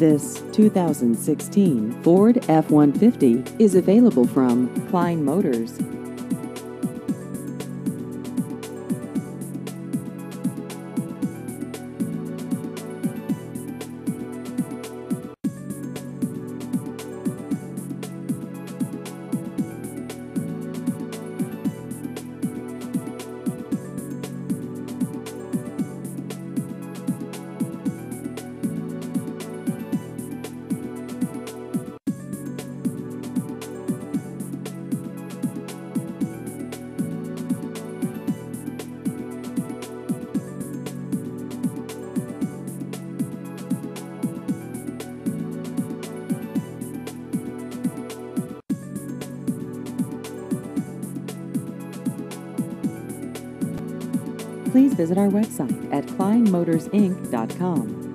This 2016 Ford F-150 is available from Klein Motors. Please visit our website at kleinmotorsinc.com.